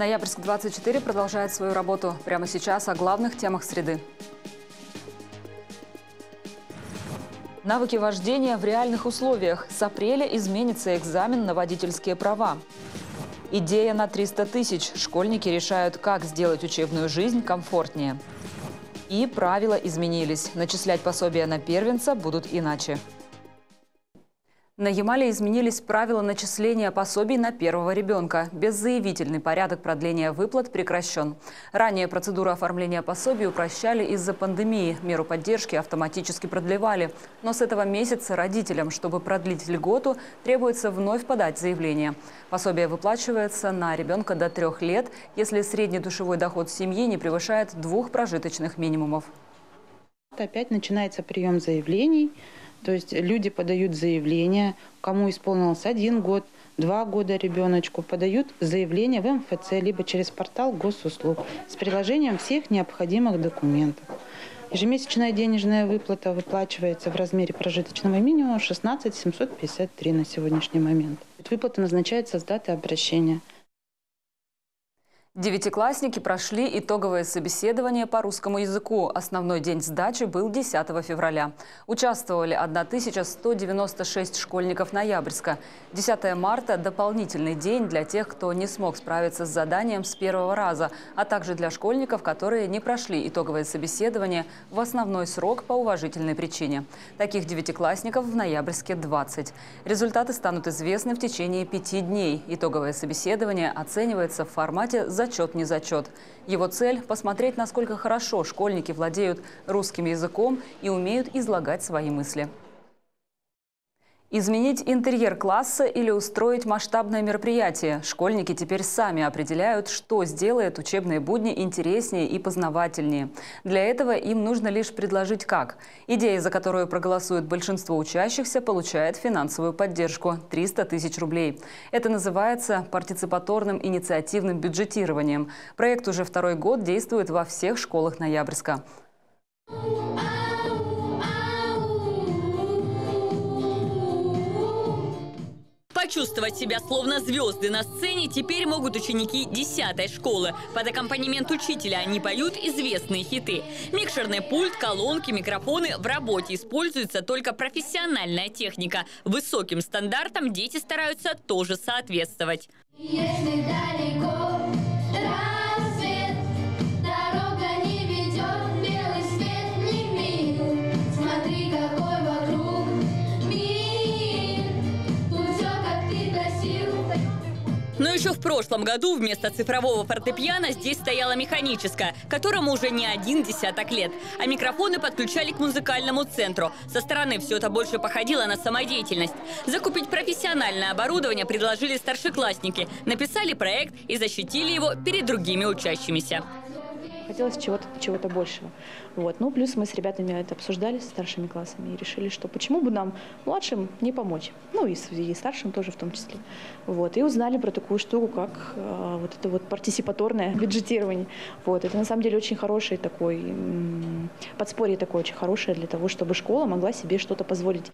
Ноябрьск-24 продолжает свою работу. Прямо сейчас о главных темах среды. Навыки вождения в реальных условиях. С апреля изменится экзамен на водительские права. Идея на 300 тысяч. Школьники решают, как сделать учебную жизнь комфортнее. И правила изменились. Начислять пособия на первенца будут иначе. На Ямале изменились правила начисления пособий на первого ребенка. Беззаявительный порядок продления выплат прекращен. Ранее процедуру оформления пособий упрощали из-за пандемии. Меру поддержки автоматически продлевали. Но с этого месяца родителям, чтобы продлить льготу, требуется вновь подать заявление. Пособие выплачивается на ребенка до трех лет, если средний душевой доход семьи не превышает двух прожиточных минимумов. Опять начинается прием заявлений. То есть люди подают заявление, кому исполнилось один год, два года ребеночку, подают заявление в МФЦ, либо через портал госуслуг с приложением всех необходимых документов. Ежемесячная денежная выплата выплачивается в размере прожиточного минимума 16 753 на сегодняшний момент. Выплата назначается с даты обращения. Девятиклассники прошли итоговое собеседование по русскому языку. Основной день сдачи был 10 февраля. Участвовали 1196 школьников Ноябрьска. 10 марта – дополнительный день для тех, кто не смог справиться с заданием с первого раза, а также для школьников, которые не прошли итоговое собеседование в основной срок по уважительной причине. Таких девятиклассников в Ноябрьске 20. Результаты станут известны в течение пяти дней. Итоговое собеседование оценивается в формате зачет не зачет. Его цель – посмотреть, насколько хорошо школьники владеют русским языком и умеют излагать свои мысли. Изменить интерьер класса или устроить масштабное мероприятие. Школьники теперь сами определяют, что сделает учебные будни интереснее и познавательнее. Для этого им нужно лишь предложить как. Идея, за которую проголосует большинство учащихся, получает финансовую поддержку – 300 тысяч рублей. Это называется партиципаторным инициативным бюджетированием. Проект уже второй год действует во всех школах Ноябрьска. Почувствовать себя словно звезды на сцене теперь могут ученики 10 школы. Под аккомпанемент учителя они поют известные хиты. Микшерный пульт, колонки, микрофоны. В работе используется только профессиональная техника. Высоким стандартам дети стараются тоже соответствовать. Если далеко, еще в прошлом году вместо цифрового фортепиано здесь стояла механическая, которому уже не один десяток лет. А микрофоны подключали к музыкальному центру. Со стороны все это больше походило на самодеятельность. Закупить профессиональное оборудование предложили старшеклассники. Написали проект и защитили его перед другими учащимися хотелось чего-то чего, большего. Вот. Ну, плюс мы с ребятами это обсуждали, с старшими классами, и решили, что почему бы нам, младшим, не помочь. Ну, и, и старшим тоже в том числе. Вот. И узнали про такую штуку, как э, вот это вот партисипаторное бюджетирование. Вот. Это на самом деле очень хороший такой, подспорье такое очень хорошее для того, чтобы школа могла себе что-то позволить.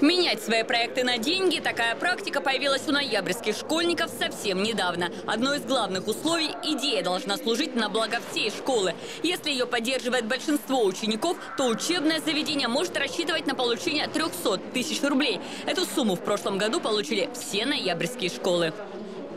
Менять свои проекты на деньги – такая практика появилась у ноябрьских школьников совсем недавно. Одно из главных условий – идея должна служить на благо всей школы. Если ее поддерживает большинство учеников, то учебное заведение может рассчитывать на получение 300 тысяч рублей. Эту сумму в прошлом году получили все ноябрьские школы.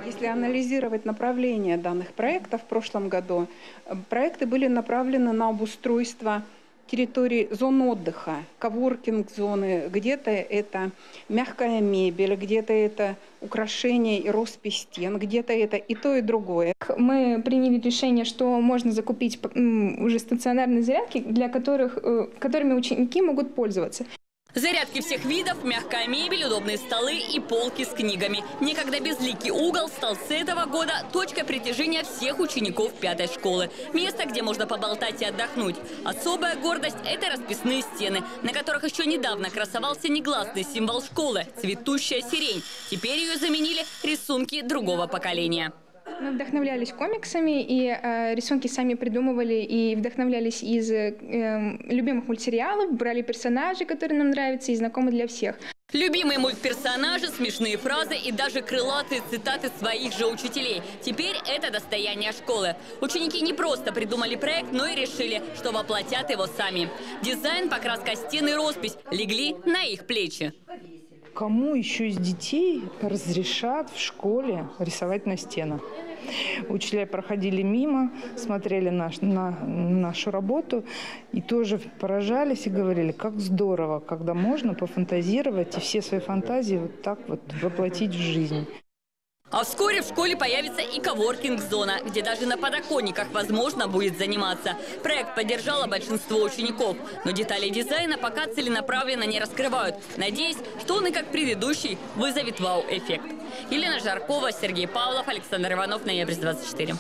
Если анализировать направление данных проектов в прошлом году, э, проекты были направлены на обустройство территории зон отдыха, коворкинг-зоны, где-то это мягкая мебель, где-то это украшения и роспись стен, где-то это и то, и другое. Мы приняли решение, что можно закупить уже стационарные зарядки, для которых, э, которыми ученики могут пользоваться. Зарядки всех видов, мягкая мебель, удобные столы и полки с книгами. Некогда безликий угол стал с этого года точкой притяжения всех учеников пятой школы. Место, где можно поболтать и отдохнуть. Особая гордость – это расписные стены, на которых еще недавно красовался негласный символ школы – цветущая сирень. Теперь ее заменили рисунки другого поколения. Мы вдохновлялись комиксами, и э, рисунки сами придумывали, и вдохновлялись из э, любимых мультсериалов, брали персонажей, которые нам нравятся и знакомы для всех. Любимые мультперсонажи, смешные фразы и даже крылатые цитаты своих же учителей. Теперь это достояние школы. Ученики не просто придумали проект, но и решили, что воплотят его сами. Дизайн, покраска стен и роспись легли на их плечи. Кому еще из детей разрешат в школе рисовать на стенах? Учителя проходили мимо, смотрели наш, на нашу работу и тоже поражались и говорили, как здорово, когда можно пофантазировать и все свои фантазии вот так вот воплотить в жизнь. А вскоре в школе появится и коворкинг-зона, где даже на подоконниках возможно будет заниматься. Проект поддержало большинство учеников, но детали дизайна пока целенаправленно не раскрывают, надеясь, что он и как предыдущий вызовет вау-эффект. Елена Жаркова, Сергей Павлов, Александр Иванов, Ноябрь 24.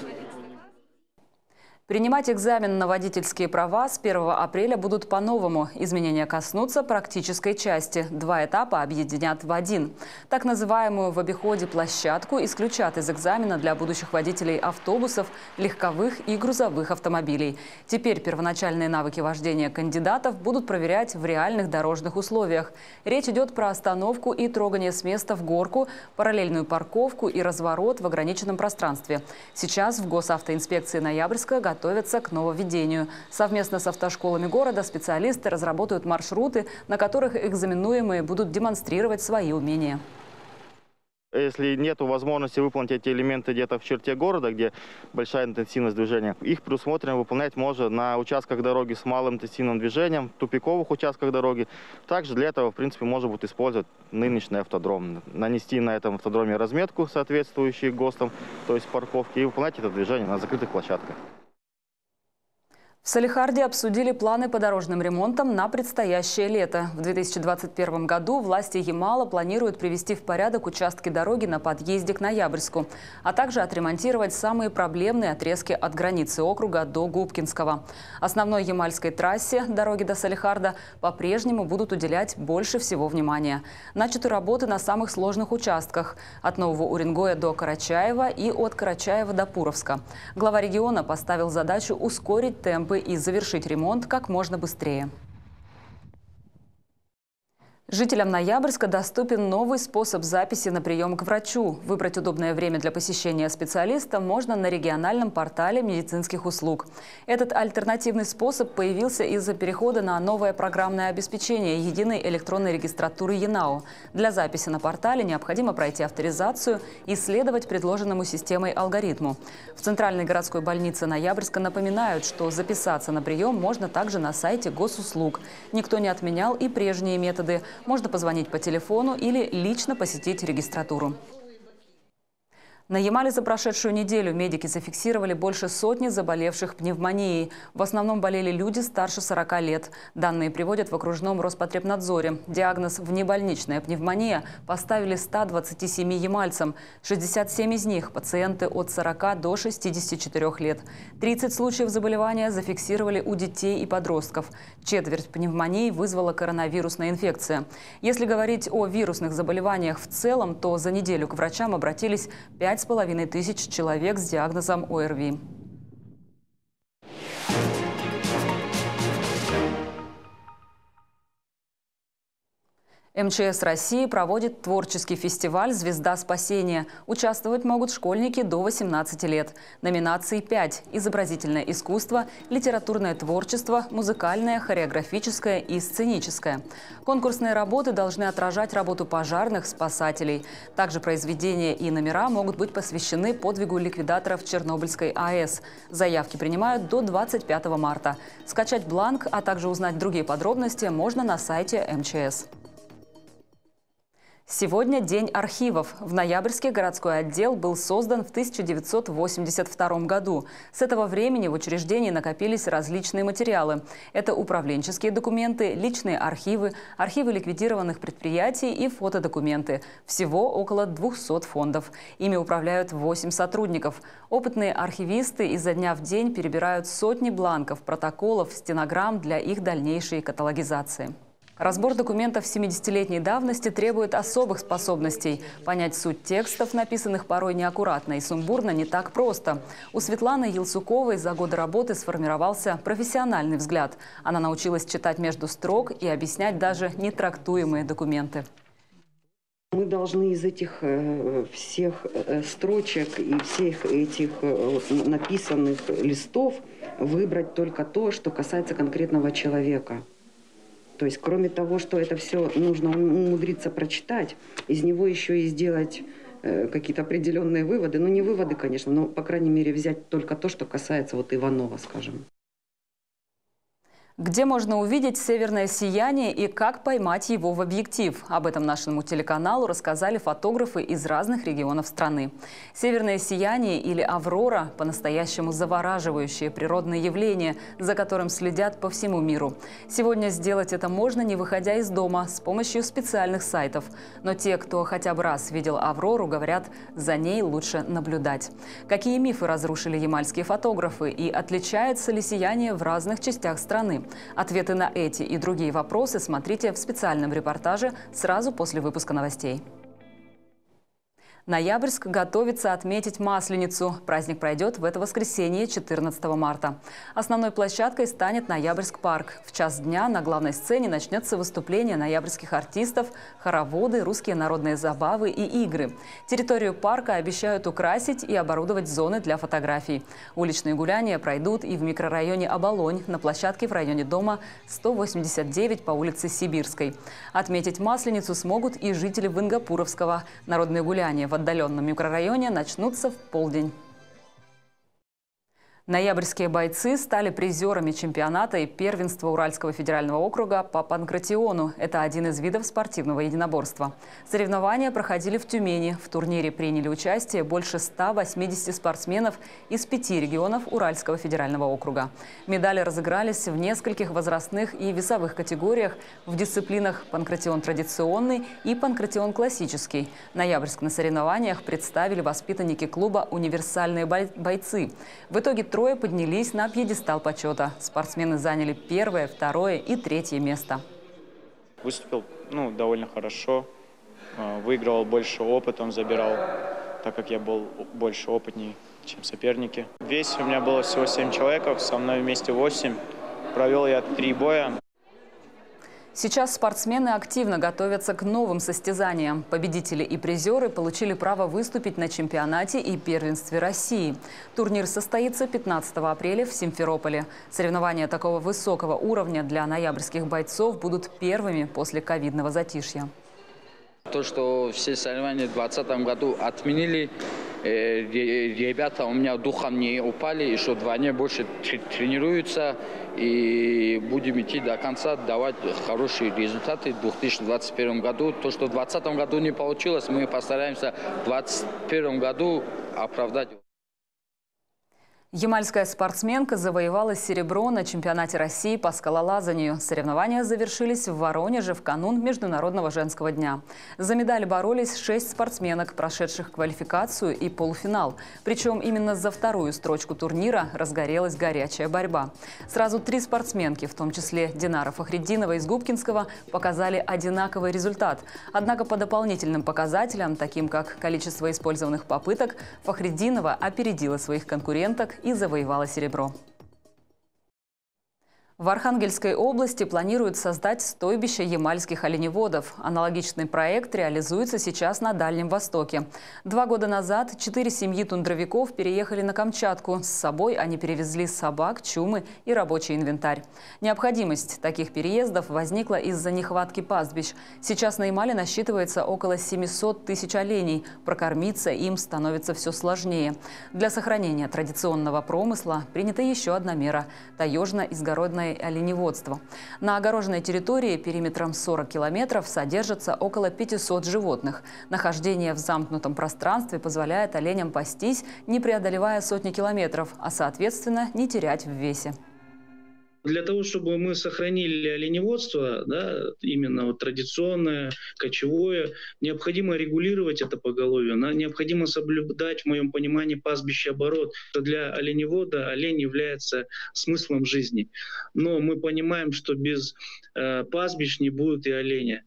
Принимать экзамен на водительские права с 1 апреля будут по-новому. Изменения коснутся практической части. Два этапа объединят в один. Так называемую в обиходе площадку исключат из экзамена для будущих водителей автобусов, легковых и грузовых автомобилей. Теперь первоначальные навыки вождения кандидатов будут проверять в реальных дорожных условиях. Речь идет про остановку и трогание с места в горку, параллельную парковку и разворот в ограниченном пространстве. Сейчас в госавтоинспекции Ноябрьска готовятся к нововведению. Совместно с автошколами города специалисты разработают маршруты, на которых экзаменуемые будут демонстрировать свои умения. Если нет возможности выполнить эти элементы где-то в черте города, где большая интенсивность движения, их предусмотрено выполнять можно на участках дороги с малым интенсивным движением, тупиковых участках дороги. Также для этого, в принципе, можно будет использовать нынешний автодром. Нанести на этом автодроме разметку, соответствующую ГОСТам, то есть парковки, и выполнять это движение на закрытых площадках. В Салихарде обсудили планы по дорожным ремонтам на предстоящее лето. В 2021 году власти Ямала планируют привести в порядок участки дороги на подъезде к Ноябрьску, а также отремонтировать самые проблемные отрезки от границы округа до Губкинского. Основной ямальской трассе дороги до Салихарда по-прежнему будут уделять больше всего внимания. Начаты работы на самых сложных участках – от Нового Уренгоя до Карачаева и от Карачаева до Пуровска. Глава региона поставил задачу ускорить темпы и завершить ремонт как можно быстрее. Жителям Ноябрьска доступен новый способ записи на прием к врачу. Выбрать удобное время для посещения специалиста можно на региональном портале медицинских услуг. Этот альтернативный способ появился из-за перехода на новое программное обеспечение единой электронной регистратуры ЕНАО. Для записи на портале необходимо пройти авторизацию и следовать предложенному системой алгоритму. В Центральной городской больнице Ноябрьска напоминают, что записаться на прием можно также на сайте госуслуг. Никто не отменял и прежние методы – можно позвонить по телефону или лично посетить регистратуру. На Ямале за прошедшую неделю медики зафиксировали больше сотни заболевших пневмонией. В основном болели люди старше 40 лет. Данные приводят в окружном Роспотребнадзоре. Диагноз «внебольничная пневмония» поставили 127 ямальцам. 67 из них – пациенты от 40 до 64 лет. 30 случаев заболевания зафиксировали у детей и подростков. Четверть пневмонии вызвала коронавирусная инфекция. Если говорить о вирусных заболеваниях в целом, то за неделю к врачам обратились 5 5,5 тысяч человек с диагнозом ОРВИ. МЧС России проводит творческий фестиваль «Звезда спасения». Участвовать могут школьники до 18 лет. Номинации 5 – изобразительное искусство, литературное творчество, музыкальное, хореографическое и сценическое. Конкурсные работы должны отражать работу пожарных, спасателей. Также произведения и номера могут быть посвящены подвигу ликвидаторов Чернобыльской АЭС. Заявки принимают до 25 марта. Скачать бланк, а также узнать другие подробности можно на сайте МЧС. Сегодня День архивов. В Ноябрьске городской отдел был создан в 1982 году. С этого времени в учреждении накопились различные материалы. Это управленческие документы, личные архивы, архивы ликвидированных предприятий и фотодокументы. Всего около 200 фондов. Ими управляют 8 сотрудников. Опытные архивисты изо дня в день перебирают сотни бланков, протоколов, стенограмм для их дальнейшей каталогизации. Разбор документов 70-летней давности требует особых способностей. Понять суть текстов, написанных порой неаккуратно и сумбурно, не так просто. У Светланы Елсуковой за годы работы сформировался профессиональный взгляд. Она научилась читать между строк и объяснять даже нетрактуемые документы. Мы должны из этих э, всех э, строчек и всех этих э, написанных листов выбрать только то, что касается конкретного человека. То есть, кроме того, что это все нужно умудриться прочитать, из него еще и сделать какие-то определенные выводы. Ну, не выводы, конечно, но, по крайней мере, взять только то, что касается вот Иванова, скажем. Где можно увидеть северное сияние и как поймать его в объектив? Об этом нашему телеканалу рассказали фотографы из разных регионов страны. Северное сияние или аврора – по-настоящему завораживающее природное явление, за которым следят по всему миру. Сегодня сделать это можно, не выходя из дома, с помощью специальных сайтов. Но те, кто хотя бы раз видел аврору, говорят, за ней лучше наблюдать. Какие мифы разрушили ямальские фотографы и отличается ли сияние в разных частях страны? Ответы на эти и другие вопросы смотрите в специальном репортаже сразу после выпуска новостей. Ноябрьск готовится отметить Масленицу. Праздник пройдет в это воскресенье, 14 марта. Основной площадкой станет Ноябрьск парк. В час дня на главной сцене начнется выступление ноябрьских артистов, хороводы, русские народные забавы и игры. Территорию парка обещают украсить и оборудовать зоны для фотографий. Уличные гуляния пройдут и в микрорайоне Оболонь, на площадке в районе дома 189 по улице Сибирской. Отметить Масленицу смогут и жители Вингапуровского. Народные гуляния в отдаленном микрорайоне начнутся в полдень. Ноябрьские бойцы стали призерами чемпионата и первенства Уральского федерального округа по панкратиону. Это один из видов спортивного единоборства. Соревнования проходили в Тюмени. В турнире приняли участие больше 180 спортсменов из пяти регионов Уральского федерального округа. Медали разыгрались в нескольких возрастных и весовых категориях в дисциплинах панкратион традиционный и панкратион классический. Ноябрьск на соревнованиях представили воспитанники клуба «Универсальные бойцы». В итоге трое поднялись на пьедестал почета. Спортсмены заняли первое, второе и третье место. Выступил ну, довольно хорошо, а, выигрывал больше опытом, забирал, так как я был больше опытней, чем соперники. Весь у меня было всего 7 человек, со мной вместе 8. Провел я три боя. Сейчас спортсмены активно готовятся к новым состязаниям. Победители и призеры получили право выступить на чемпионате и первенстве России. Турнир состоится 15 апреля в Симферополе. Соревнования такого высокого уровня для ноябрьских бойцов будут первыми после ковидного затишья. То, что все соревнования в 2020 году отменили, ребята у меня духом не упали, и что два больше тренируются, и будем идти до конца, давать хорошие результаты в 2021 году. То, что в 2020 году не получилось, мы постараемся в 2021 году оправдать. Ямальская спортсменка завоевала серебро на чемпионате России по скалолазанию. Соревнования завершились в Воронеже в канун Международного женского дня. За медали боролись шесть спортсменок, прошедших квалификацию и полуфинал. Причем именно за вторую строчку турнира разгорелась горячая борьба. Сразу три спортсменки, в том числе Динара Фахреддинова из Губкинского, показали одинаковый результат. Однако по дополнительным показателям, таким как количество использованных попыток, Фахреддинова опередила своих конкуренток и завоевала серебро. В Архангельской области планируют создать стойбище ямальских оленеводов. Аналогичный проект реализуется сейчас на Дальнем Востоке. Два года назад четыре семьи тундровиков переехали на Камчатку. С собой они перевезли собак, чумы и рабочий инвентарь. Необходимость таких переездов возникла из-за нехватки пастбищ. Сейчас на Ямале насчитывается около 700 тысяч оленей. Прокормиться им становится все сложнее. Для сохранения традиционного промысла принята еще одна мера – таежно-изгородная крупное оленеводство. На огороженной территории периметром 40 километров содержится около 500 животных. Нахождение в замкнутом пространстве позволяет оленям пастись, не преодолевая сотни километров, а соответственно не терять в весе. Для того, чтобы мы сохранили оленеводство, да, именно вот традиционное, кочевое, необходимо регулировать это поголовье, необходимо соблюдать, в моем понимании, пастбище оборот. Для оленевода олень является смыслом жизни. Но мы понимаем, что без э, пастбищ не будет и оленя.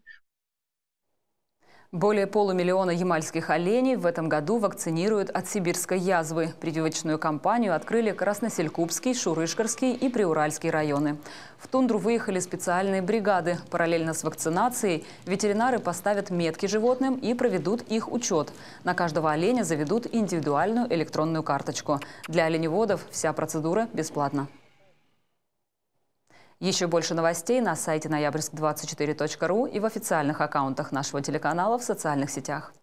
Более полумиллиона ямальских оленей в этом году вакцинируют от сибирской язвы. Прививочную кампанию открыли Красноселькупский, Шурышкарский и Приуральский районы. В тундру выехали специальные бригады. Параллельно с вакцинацией ветеринары поставят метки животным и проведут их учет. На каждого оленя заведут индивидуальную электронную карточку. Для оленеводов вся процедура бесплатна. Еще больше новостей на сайте ноябрьск24.ру и в официальных аккаунтах нашего телеканала в социальных сетях.